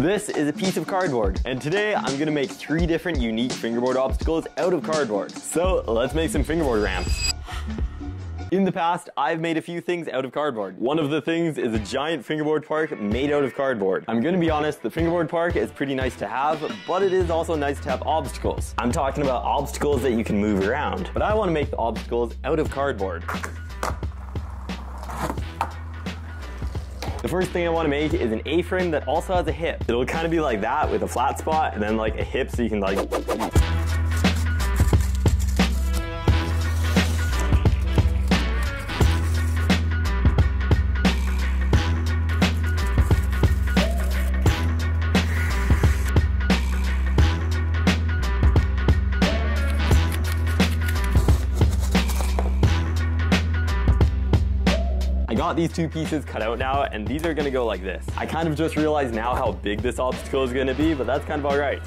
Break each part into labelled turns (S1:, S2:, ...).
S1: This is a piece of cardboard, and today I'm gonna make three different unique fingerboard obstacles out of cardboard. So let's make some fingerboard ramps. In the past, I've made a few things out of cardboard. One of the things is a giant fingerboard park made out of cardboard. I'm gonna be honest, the fingerboard park is pretty nice to have, but it is also nice to have obstacles. I'm talking about obstacles that you can move around, but I wanna make the obstacles out of cardboard. The first thing I want to make is an A-frame that also has a hip. It'll kind of be like that with a flat spot and then like a hip so you can like got these two pieces cut out now, and these are gonna go like this. I kind of just realized now how big this obstacle is gonna be, but that's kind of all right.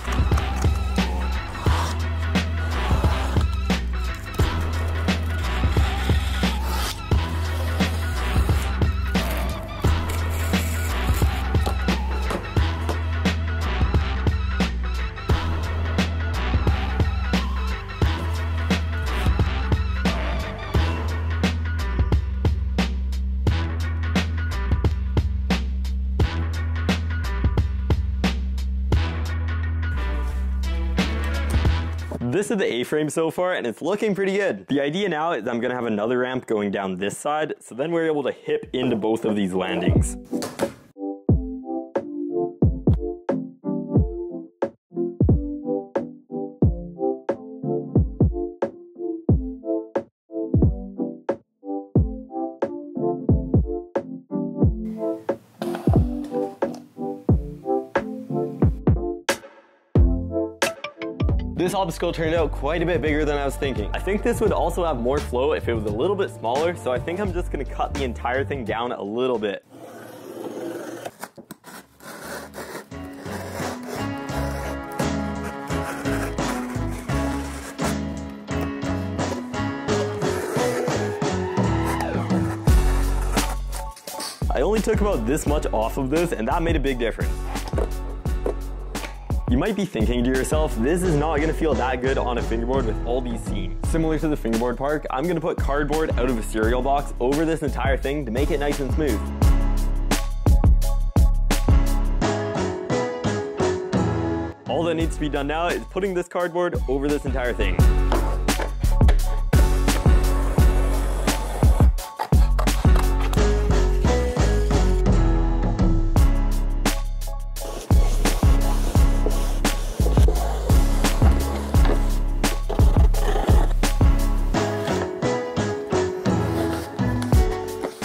S1: This is the A-frame so far, and it's looking pretty good. The idea now is I'm gonna have another ramp going down this side, so then we're able to hip into both of these landings. This obstacle turned out quite a bit bigger than I was thinking. I think this would also have more flow if it was a little bit smaller, so I think I'm just gonna cut the entire thing down a little bit. I only took about this much off of this and that made a big difference. You might be thinking to yourself, this is not gonna feel that good on a fingerboard with all these seams. Similar to the fingerboard park, I'm gonna put cardboard out of a cereal box over this entire thing to make it nice and smooth. All that needs to be done now is putting this cardboard over this entire thing.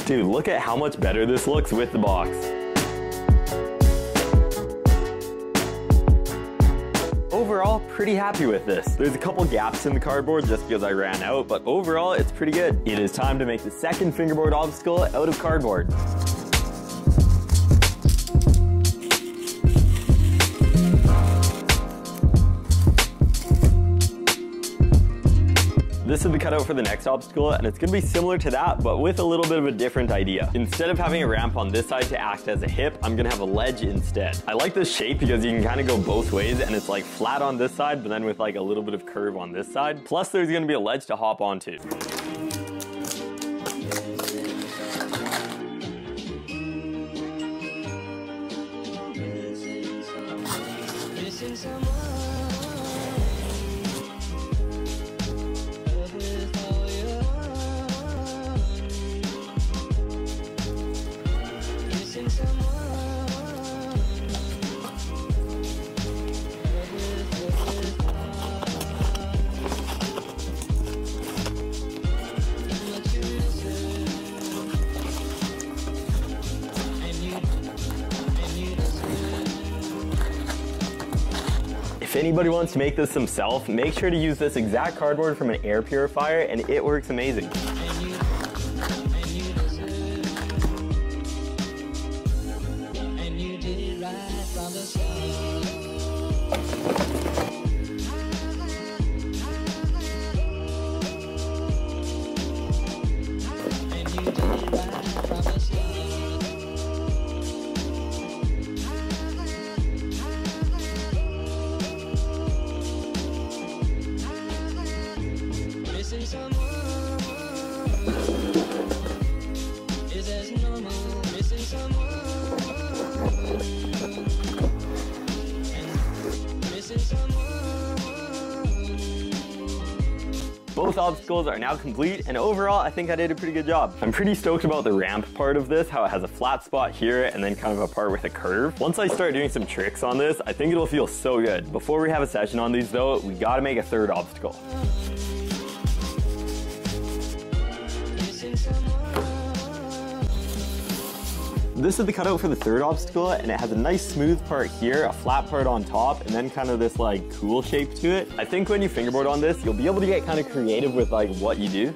S1: Dude, look at how much better this looks with the box. Overall, pretty happy with this. There's a couple gaps in the cardboard just because I ran out, but overall, it's pretty good. It is time to make the second fingerboard obstacle out of cardboard. This is the cutout for the next obstacle, and it's gonna be similar to that, but with a little bit of a different idea. Instead of having a ramp on this side to act as a hip, I'm gonna have a ledge instead. I like this shape because you can kind of go both ways, and it's like flat on this side, but then with like a little bit of curve on this side. Plus, there's gonna be a ledge to hop onto. If anybody wants to make this themselves, make sure to use this exact cardboard from an air purifier and it works amazing. Is normal, missing someone. Missing someone. Both obstacles are now complete, and overall, I think I did a pretty good job. I'm pretty stoked about the ramp part of this, how it has a flat spot here and then kind of a part with a curve. Once I start doing some tricks on this, I think it'll feel so good. Before we have a session on these though, we gotta make a third obstacle. This is the cutout for the third obstacle and it has a nice smooth part here, a flat part on top, and then kind of this like cool shape to it. I think when you fingerboard on this, you'll be able to get kind of creative with like what you do.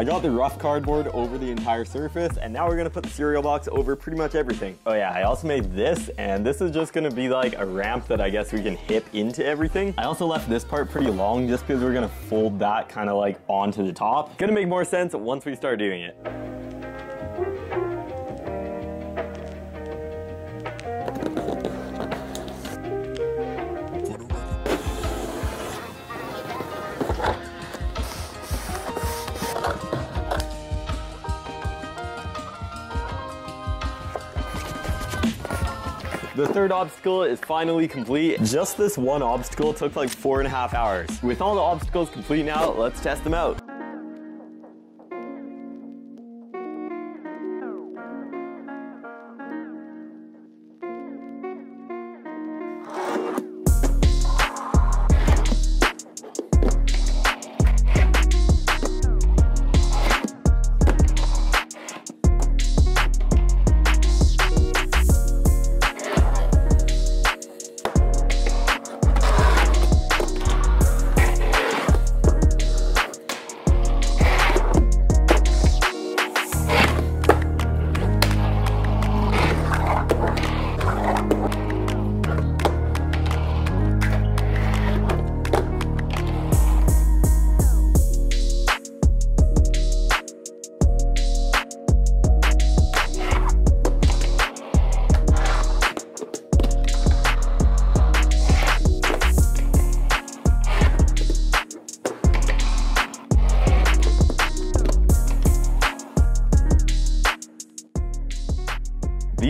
S1: I got the rough cardboard over the entire surface and now we're gonna put the cereal box over pretty much everything. Oh yeah, I also made this and this is just gonna be like a ramp that I guess we can hip into everything. I also left this part pretty long just because we're gonna fold that kind of like onto the top. Gonna make more sense once we start doing it. The third obstacle is finally complete. Just this one obstacle took like four and a half hours. With all the obstacles complete now, let's test them out.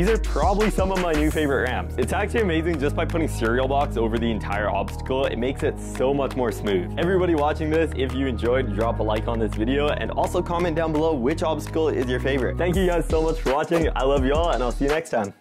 S1: These are probably some of my new favorite ramps. It's actually amazing just by putting cereal box over the entire obstacle, it makes it so much more smooth. Everybody watching this, if you enjoyed, drop a like on this video and also comment down below which obstacle is your favorite. Thank you guys so much for watching. I love y'all and I'll see you next time.